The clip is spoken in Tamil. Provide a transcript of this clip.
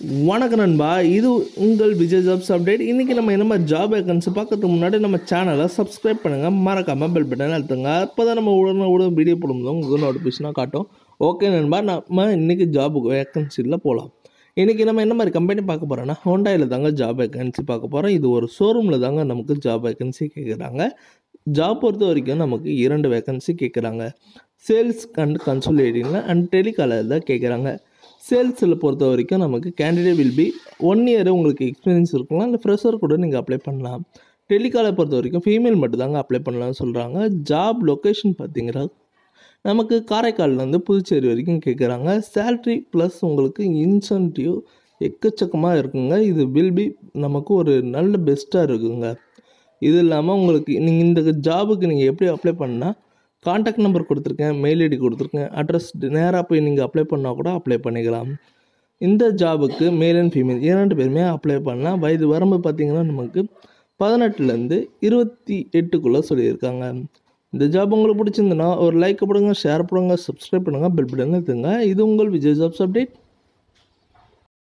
வணக்கம் நண்பா. இது உங்கள் விஜய் ஜாப்ஸ் அப்டேட். இன்றைக்கி நம்ம என்ன மாதிரி ஜாப் வேகன்சி பார்க்கறதுக்கு முன்னாடி நம்ம சேனலை சப்ஸ்கிரைப் பண்ணுங்கள் மறக்காமல் பெல் பட்டன் அழுத்துங்க. அப்போ தான் நம்ம உடனே உடனே வீடியோ போடும்போது உங்களுக்கு நோட்டிஃபிகேஷனாக காட்டும். ஓகே நண்பா நம்ம இன்றைக்கி ஜாப் வேக்கன்சியில் போகலாம் இன்றைக்கி நம்ம என்ன மாதிரி கம்பெனி பார்க்க போகிறோன்னா ஹோண்டாயில் தாங்க ஜாப் வேகன்சி பார்க்க போகிறோம் இது ஒரு ஷோரூமில் தாங்க நமக்கு ஜாப் வேகன்சி கேட்குறாங்க ஜாப் பொறுத்த வரைக்கும் நமக்கு இரண்டு வேக்கன்சி கேட்குறாங்க சேல்ஸ் அண்ட் கன்சல்டேட்டிங்கில் அண்ட் டெலிகாலர் தான் கேட்குறாங்க சேல்ஸில் பொறுத்த வரைக்கும் நமக்கு candidate will be one year உங்களுக்கு எக்ஸ்பீரியன்ஸ் இருக்கலாம் இல்லை ஃப்ரெஷர் கூட நீங்கள் அப்ளை பண்ணலாம். டெலிகாலை பொறுத்த வரைக்கும் ஃபீமேல் மட்டும்தாங்க அப்ளை பண்ணலாம்னு சொல்கிறாங்க ஜாப் லொக்கேஷன் பார்த்தீங்கன்னா நமக்கு காரைக்கால்லேருந்து புதுச்சேரி வரைக்கும் கேட்குறாங்க சேல்ரி ப்ளஸ் உங்களுக்கு இன்சென்டிவ் எக்கச்சக்கமாக இருக்குங்க. இது வில் பி நமக்கு ஒரு நல்ல பெஸ்ட்டாக இருக்குங்க. இது இல்லாமல் உங்களுக்கு நீங்கள் இந்த ஜாபுக்கு நீங்கள் எப்படி அப்ளை பண்ணால் காண்டாக்ட் நம்பர் கொடுத்துருக்கேன் மெயில் ஐடி கொடுத்துருக்கேன் அட்ரஸ் நேராக போய் நீங்கள் அப்ளை பண்ணால் கூட அப்ளை பண்ணிக்கலாம். இந்த ஜாபுக்கு மேல் அண்ட் ஃபீமேல் இரண்டு பேருமே அப்ளை பண்ணலாம். வயது வரம்பு பார்த்திங்கன்னா நமக்கு பதினெட்டுலேருந்து இருபத்தி எட்டுக்குள்ளே சொல்லியிருக்காங்க. இந்த ஜாப் உங்களுக்கு பிடிச்சிருந்துன்னா ஒரு லைக் போடுங்க ஷேர் பண்ணுங்கள் சப்ஸ்கிரைப் பண்ணுங்கள் பெல் பட்டன் எடுத்துங்க இது உங்கள் விஜய் ஜாப்ஸ் அப்டேட்